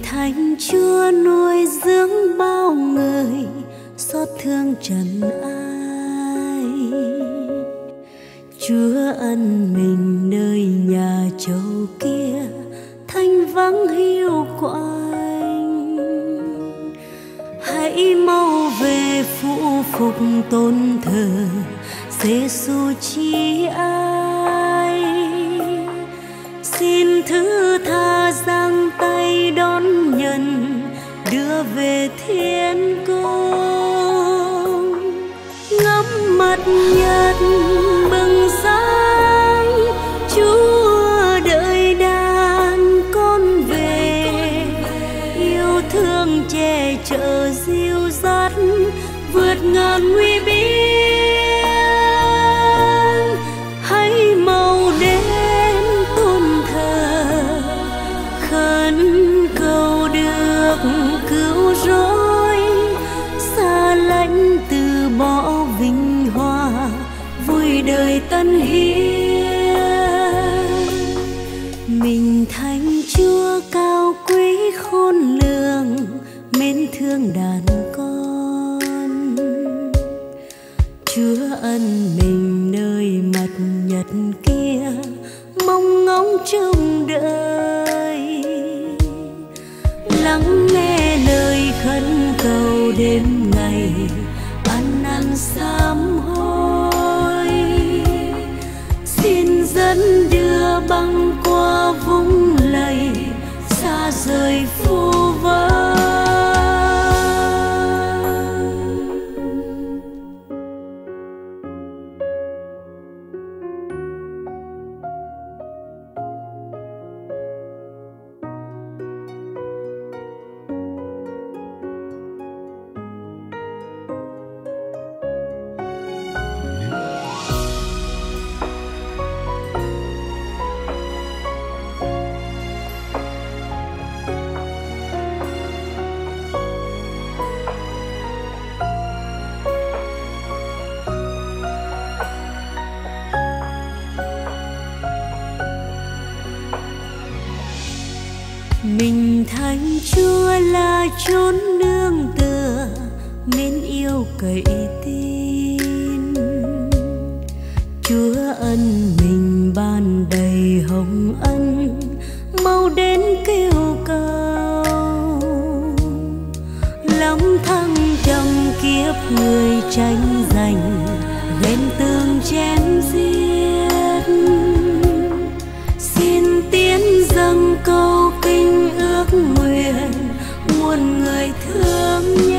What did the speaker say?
thánh chúa nuôi dưỡng bao người, xót thương trần ai. Chúa ân mình nơi nhà châu kia, thanh vắng hiu quạnh. Hãy mau về phụ phục tôn thờ giêsu chi ai. Xin thứ tha giang tay đón nhận, đưa về thiên cung. Ngắm mặt nhật bừng sáng, chúa đợi đàn con về. Yêu thương che chở dịu dắt, vượt ngàn nguy tân hiến mình thánh chúa cao quý khôn lường, mến thương đàn con. Chúa ân mình nơi mặt nhật kia, mong ngóng trông đợi. Thành thánh chúa là chốn nương tựa mến yêu cậy tin. Chúa ân mình ban đầy hồng ân, mau đến kêu cầu. Lòng thăng trầm kiếp người tranh giành, ghen tư người thương nhau